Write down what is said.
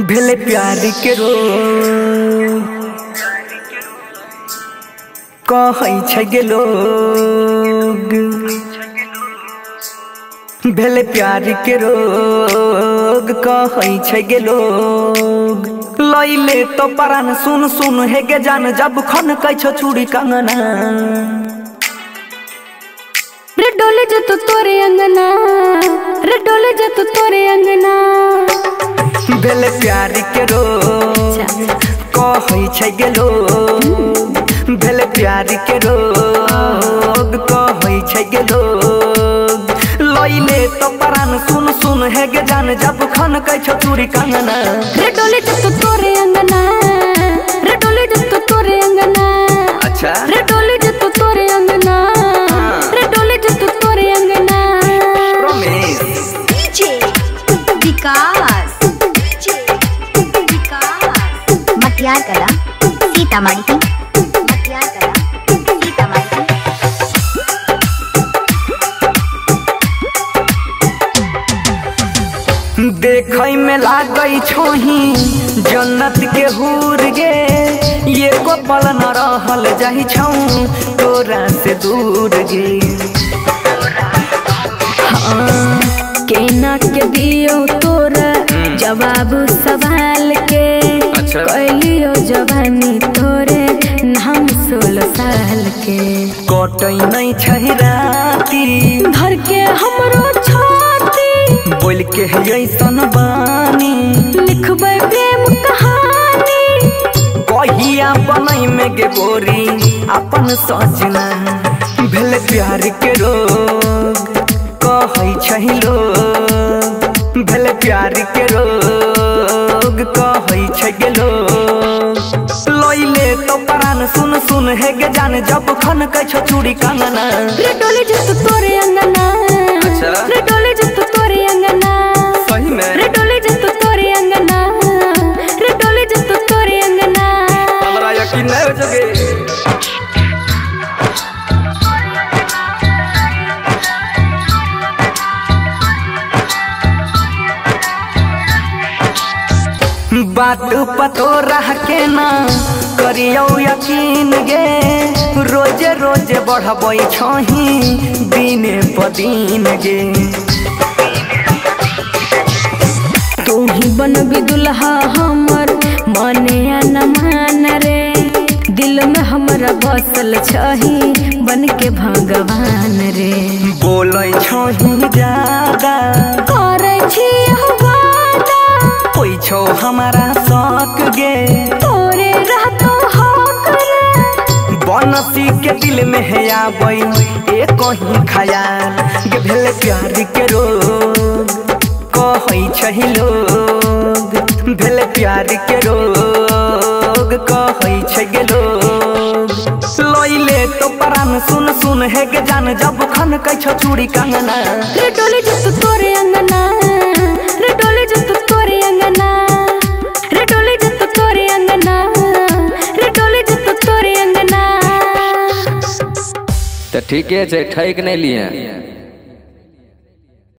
भेले प्यार के रो। कहै गे लोग? भेले प्यार के रोग। कहै गे लोग? लैले तो परान, सुन सुन, हे गे जान, जब खन कै छो चूड़ी कंगना। रे डोले जो तो तोरे अंगना। रे डोले जो तो तोरे अंगना। भेले प्यार के रोग कहै छै गे लोग भेले प्यार के रोग कहै छै गे लोग। लैले तो परान सुन सुन हे गे जान जब खन कै छो चूड़ी कंगना। रे डोले तो तोरे अंगना रे डोले तो तोरे अंगना। अच्छा। रे डोले तो तोरे अंगना रे डोले तो तोरे अंगना। रमेश डीजे विकास। मटियार कला सीतामढ़ी मटियार कला सीतामढ़ी देखै में लागै छोही जन्नत के हूर गे ये को पल न रहल जाहि छौ तोरा से दूर गे केना के दियो तोरा? जवाब सवाल के। अच्छा। कटै नै छै राती घर के हमरो छाती। बोल के ऐसन बानी। लिखबै प्रेम कहानी। कहिया बनै में गे गोरी अपन सजना। भेल प्यार के रोग कहै छै लोग। भेल प्यार के रोग कहै छै गे लोग। लैले परान सुन सुन है गे जान जब खन कै चूड़ी कंगना। रे डोले बात पतो रह के ना करियो यकीन गे रोज़े रोज़े बढ़बै दिने प दिन गे तू ही बन भी दुल्हा हमर माने न मान रे दिल में हमरा बसल छही बन के भगवान रे बोलै छही ज़्यादा करे छी छौ हमारा शौक गे तोरे रहतो हक रे बनसी के दिल में है आबै ए कहीं खयाल। गे भेल प्यार के रोग कहै छही लोग। भेल प्यार के रोग कहै छै गे लोग। लैले तो परान सुन सुन हे गे जान जब खन कै छो चूड़ी कंगना। ठीके छै ठैक नहीं लिए